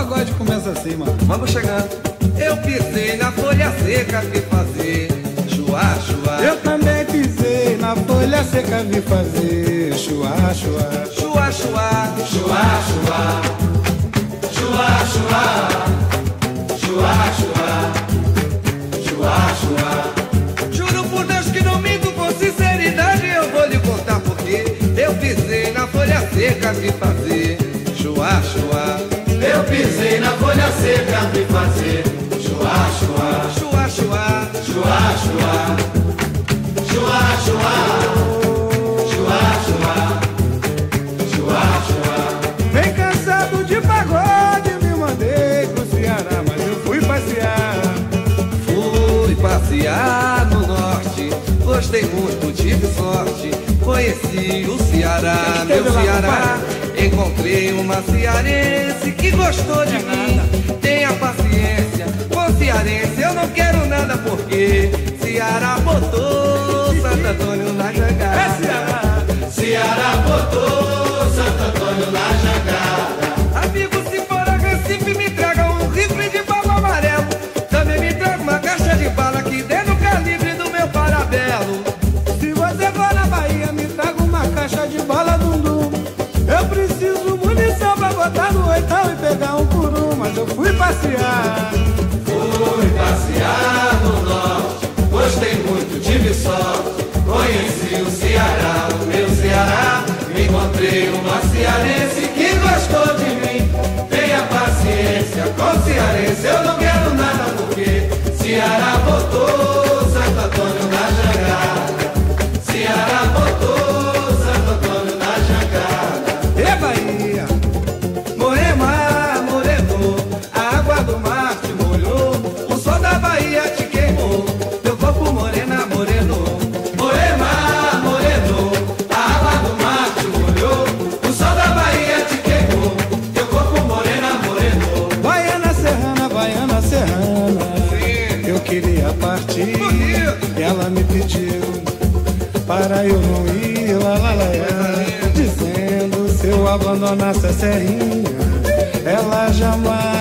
pagode começa assim, mano. Vamos chegando. Eu pisei na folha seca, vi fazer chuá, chuá. Eu também pisei na folha seca, vi fazer chuá, chuá. Chuá, chuá. Chuá, chuá. Chuá, chuá. Chuá, chuá. Chuá, chuá. Juro por Deus que não minto com sinceridade, eu vou lhe contar porque eu pisei na folha seca, vi fazer chuá, chuá. Pisei na folha seca, vi fazer chuá, chuá. Chuá, chuá. Chuá, chuá. Chuá, chuá. Chuá, chuá. Chuá, chuá. Bem cansado de pagode, me mandei pro Ceará, mas eu fui passear. Fui passear no norte, gostei muito, tive sorte. Conheci o Ceará, meu Ceará. Encontrei uma cearense que gostou de mim. Tenha paciência, com cearense eu não quero nada porque Ceará botou Santo Antônio na jangada. É Ceará. Ceará botou Santo Antônio na jangada. Passear no norte, gostei muito, tive sorte. Conheci o Ceará, o meu Ceará. Encontrei uma cearense queria partir. E ela me pediu para eu não ir, lá, lá, lá, lá, dizendo se eu abandonasse a serrinha, ela jamais